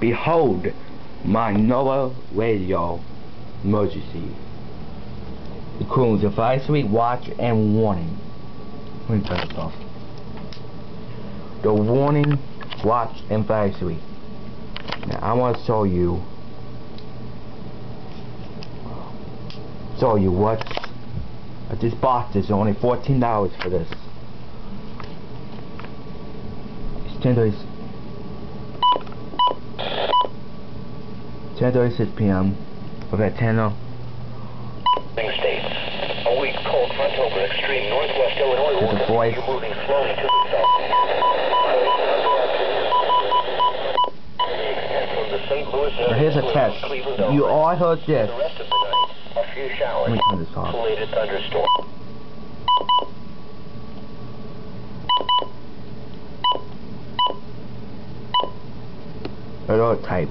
Behold, my NOAA radio emergency. the Includes advisory, watch, and warning. Let me turn this off. The warning, watch, and advisory. Now I want to show you, show you what. This box is only fourteen dollars for this. It's ten dollars. 10:36 p.m. of at 10 oh. States. A weak cold front over extreme northwest Illinois There's a voice. Moving slowly to the south. From the St. Louis Now here's a test. You all heard this. The rest of the night, a few showers. Let me turn this off. Isolated thunderstorm. Hello type.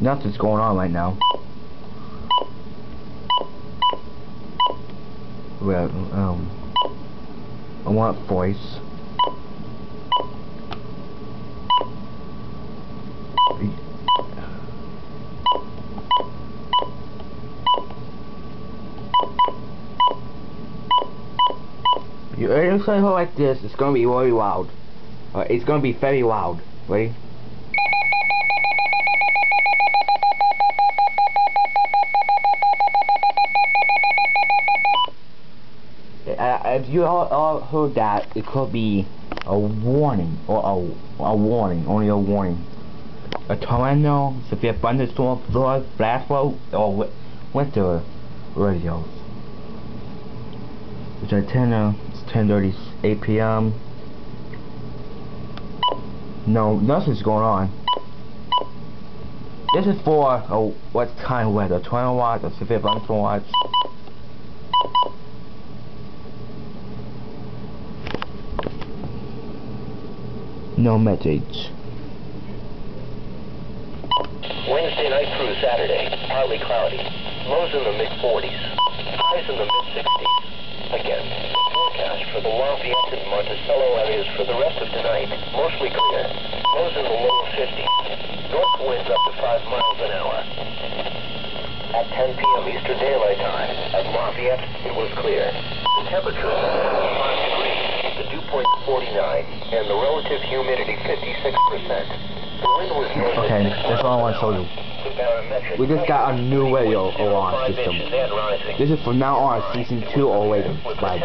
Nothing's going on right now. Well, um, I want voice. You hear something like this, it's gonna be very loud. Uh, it's gonna be very loud. Ready? Uh, if you all, all heard that, it could be a warning, or a, a warning, only a warning. A tornado, severe thunderstorm, flood, blast flow, or wi winter radios. It's 10, uh, it's 10.38 p.m. No, nothing's going on. This is for, oh, what kind of weather? 20 watts or severe thunderstorm watch? No message. Wednesday night through Saturday, partly cloudy. Lows in the mid-40s. Highs in the mid-60s. Again, the forecast for the Lafayette and Monticello areas for the rest of tonight, mostly clear. Lows in the low 50s. North winds up to 5 miles an hour. At 10 p.m. Eastern Daylight Time, at Lafayette, it was clear. The temperature 5 degrees. The dew point 49, and the relative humidity 56%. The wind was north Okay, that's all I want to show you. We just got a new radio alarm system. This is from now on season 2 or later. Bye.